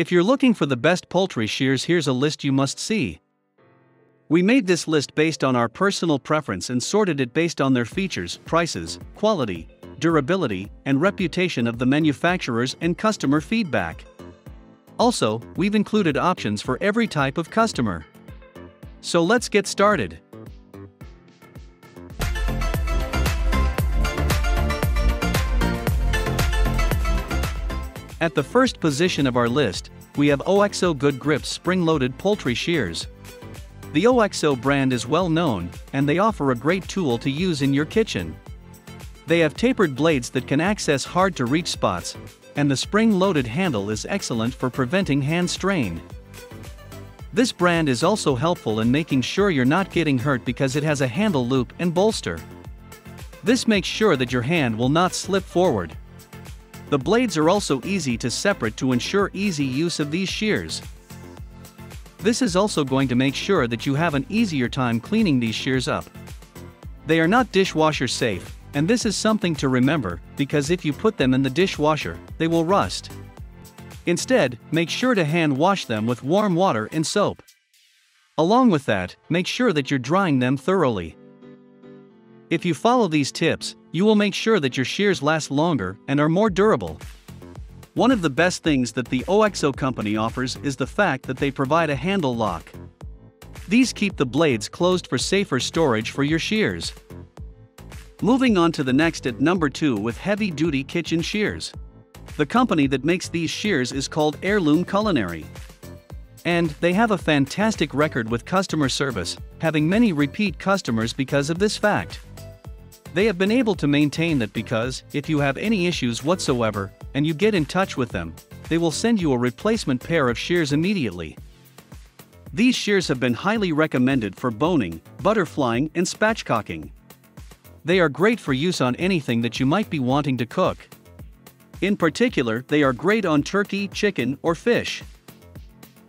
If you're looking for the best poultry shears, here's a list you must see. We made this list based on our personal preference and sorted it based on their features, prices, quality, durability, and reputation of the manufacturers and customer feedback. Also, we've included options for every type of customer. So let's get started. At the first position of our list, we have OXO Good Grips spring-loaded poultry shears. The OXO brand is well known, and they offer a great tool to use in your kitchen. They have tapered blades that can access hard to reach spots, and the spring loaded handle is excellent for preventing hand strain. This brand is also helpful in making sure you're not getting hurt because it has a handle loop and bolster. This makes sure that your hand will not slip forward. The blades are also easy to separate to ensure easy use of these shears. This is also going to make sure that you have an easier time cleaning these shears up. They are not dishwasher safe, and this is something to remember because if you put them in the dishwasher, they will rust. Instead, make sure to hand wash them with warm water and soap. Along with that, make sure that you're drying them thoroughly. If you follow these tips, you will make sure that your shears last longer and are more durable. One of the best things that the OXO company offers is the fact that they provide a handle lock. These keep the blades closed for safer storage for your shears. Moving on to the next at number 2 with heavy duty kitchen shears. The company that makes these shears is called Heirloom Culinary. And they have a fantastic record with customer service, having many repeat customers because of this fact. They have been able to maintain that because, if you have any issues whatsoever, and you get in touch with them, they will send you a replacement pair of shears immediately. These shears have been highly recommended for boning, butterflying, and spatchcocking. They are great for use on anything that you might be wanting to cook. In particular, they are great on turkey, chicken, or fish.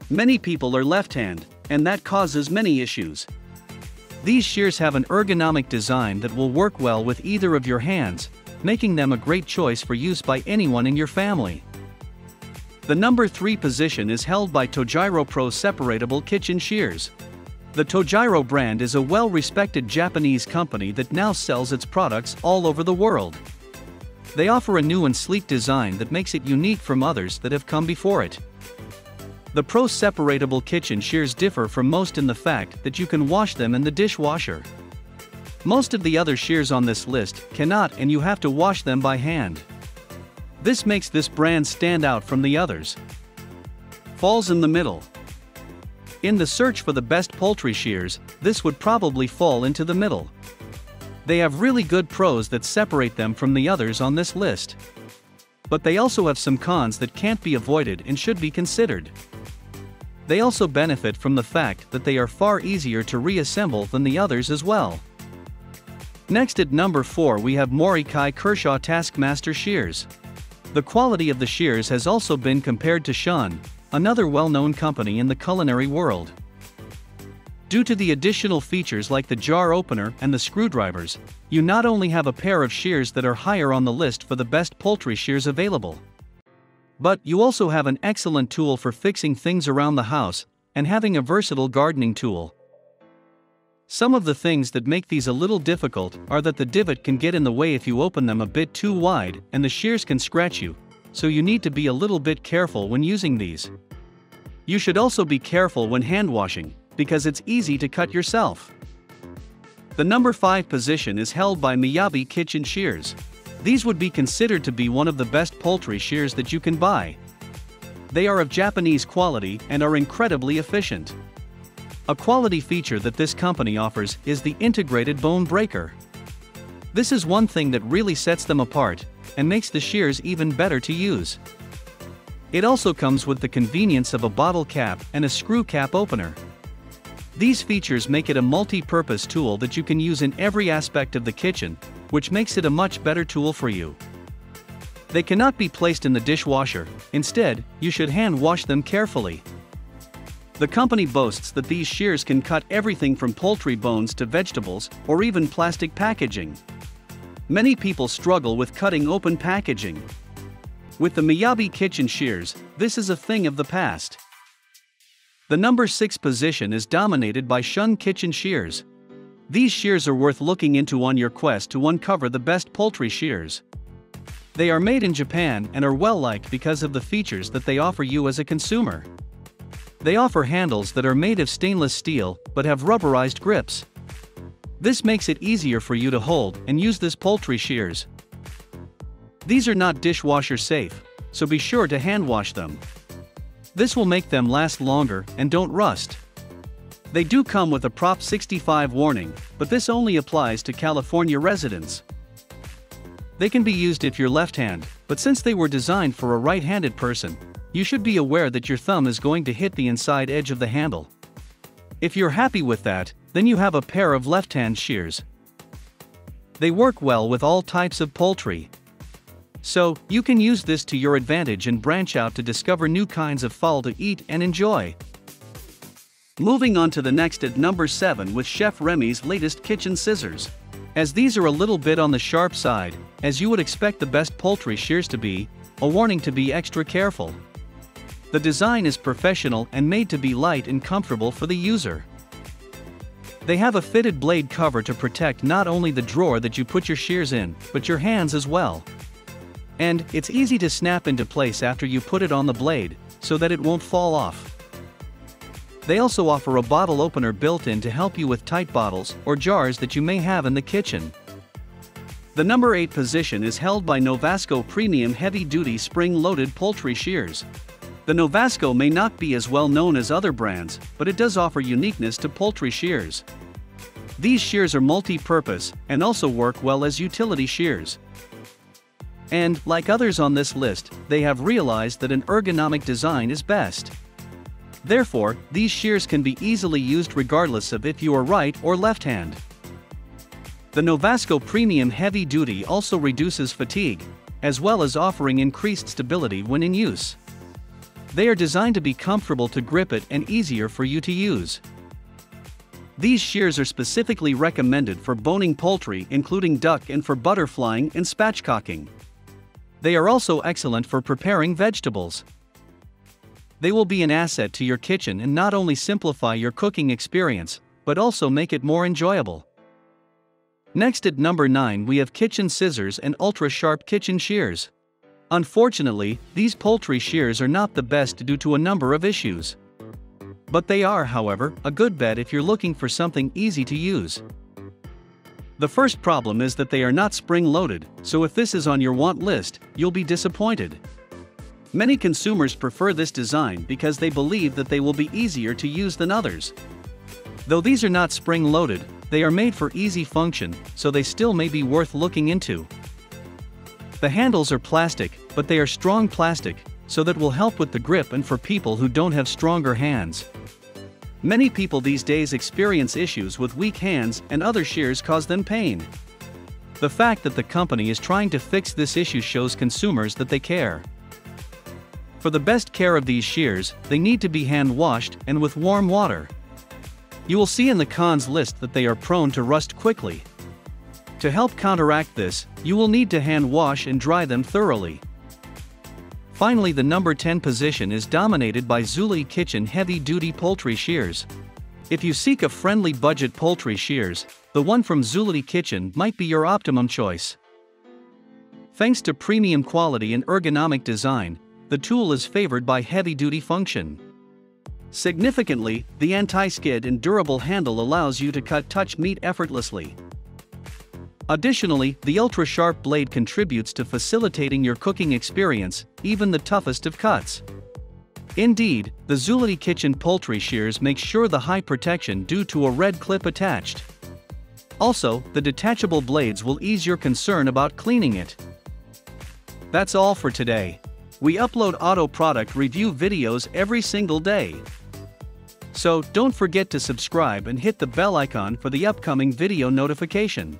Many people are left-hand, and that causes many issues. These shears have an ergonomic design that will work well with either of your hands, making them a great choice for use by anyone in your family. The number 3 position is held by Tojiro Pro Separatable Kitchen Shears. The Tojiro brand is a well-respected Japanese company that now sells its products all over the world. They offer a new and sleek design that makes it unique from others that have come before it. The Pro Separatable kitchen shears differ from most in the fact that you can wash them in the dishwasher. Most of the other shears on this list cannot and you have to wash them by hand. This makes this brand stand out from the others. Falls in the middle. In the search for the best poultry shears, this would probably fall into the middle. They have really good pros that separate them from the others on this list. But they also have some cons that can't be avoided and should be considered. They also benefit from the fact that they are far easier to reassemble than the others as well. Next at number 4 we have Moricai Kershaw Taskmaster Shears. The quality of the shears has also been compared to Shun, another well-known company in the culinary world. Due to the additional features like the jar opener and the screwdrivers, you not only have a pair of shears that are higher on the list for the best poultry shears available, but you also have an excellent tool for fixing things around the house, and having a versatile gardening tool. Some of the things that make these a little difficult are that the divot can get in the way if you open them a bit too wide and the shears can scratch you, so you need to be a little bit careful when using these. You should also be careful when hand washing, because it's easy to cut yourself. The number 5 position is held by Miyabi Kitchen Shears. These would be considered to be one of the best poultry shears that you can buy. They are of Japanese quality and are incredibly efficient. A quality feature that this company offers is the integrated bone breaker. This is one thing that really sets them apart and makes the shears even better to use. It also comes with the convenience of a bottle cap and a screw cap opener. These features make it a multi-purpose tool that you can use in every aspect of the kitchen, which makes it a much better tool for you. They cannot be placed in the dishwasher, instead, you should hand wash them carefully. The company boasts that these shears can cut everything from poultry bones to vegetables or even plastic packaging. Many people struggle with cutting open packaging. With the Miyabi kitchen shears, this is a thing of the past. The number 6 position is dominated by Shun kitchen shears. These shears are worth looking into on your quest to uncover the best poultry shears. They are made in Japan and are well liked because of the features that they offer you as a consumer. They offer handles that are made of stainless steel but have rubberized grips. This makes it easier for you to hold and use this poultry shears. These are not dishwasher safe, so be sure to hand wash them. This will make them last longer and don't rust. They do come with a Prop 65 warning, but this only applies to California residents. They can be used if you're left-hand, but since they were designed for a right-handed person, you should be aware that your thumb is going to hit the inside edge of the handle. If you're happy with that, then you have a pair of left-hand shears. They work well with all types of poultry. So, you can use this to your advantage and branch out to discover new kinds of fowl to eat and enjoy. Moving on to the next at number 7 with Chef Remi's latest kitchen scissors. As these are a little bit on the sharp side, as you would expect the best poultry shears to be, a warning to be extra careful. The design is professional and made to be light and comfortable for the user. They have a fitted blade cover to protect not only the drawer that you put your shears in, but your hands as well. And it's easy to snap into place after you put it on the blade, so that it won't fall off. They also offer a bottle opener built in to help you with tight bottles or jars that you may have in the kitchen. The number 8 position is held by NOVASKO Premium Heavy Duty Spring Loaded Poultry Shears. The NOVASKO may not be as well known as other brands, but it does offer uniqueness to poultry shears. These shears are multi-purpose and also work well as utility shears. And, like others on this list, they have realized that an ergonomic design is best. Therefore, these shears can be easily used regardless of if you are right or left hand. The NOVASKO Premium Heavy Duty also reduces fatigue, as well as offering increased stability when in use. They are designed to be comfortable to grip it and easier for you to use. These shears are specifically recommended for boning poultry including duck and for butterflying and spatchcocking. They are also excellent for preparing vegetables. They will be an asset to your kitchen and not only simplify your cooking experience, but also make it more enjoyable. Next at number 9 we have kitchen scissors and ultra sharp kitchen shears. Unfortunately, these poultry shears are not the best due to a number of issues. But they are, however, a good bet if you're looking for something easy to use. The first problem is that they are not spring loaded, so if this is on your want list, you'll be disappointed. Many consumers prefer this design because they believe that they will be easier to use than others. Though these are not spring-loaded, they are made for easy function, so they still may be worth looking into. The handles are plastic, but they are strong plastic, so that will help with the grip and for people who don't have stronger hands. Many people these days experience issues with weak hands and other shears cause them pain. The fact that the company is trying to fix this issue shows consumers that they care. For the best care of these shears, they need to be hand washed and with warm water. You will see in the cons list that they are prone to rust quickly. To help counteract this, you will need to hand wash and dry them thoroughly. Finally the number 10 position is dominated by Zulay Kitchen Heavy Duty Poultry Shears. If you seek a friendly budget poultry shears, the one from Zulay Kitchen might be your optimum choice. Thanks to premium quality and ergonomic design, the tool is favored by heavy-duty function. Significantly, the anti-skid and durable handle allows you to cut touch meat effortlessly. Additionally, the ultra-sharp blade contributes to facilitating your cooking experience, even the toughest of cuts. Indeed, the Zulay Kitchen poultry shears make sure the high protection due to a red clip attached. Also, the detachable blades will ease your concern about cleaning it. That's all for today we upload auto product review videos every single day. So don't forget to subscribe and hit the bell icon for the upcoming video notification.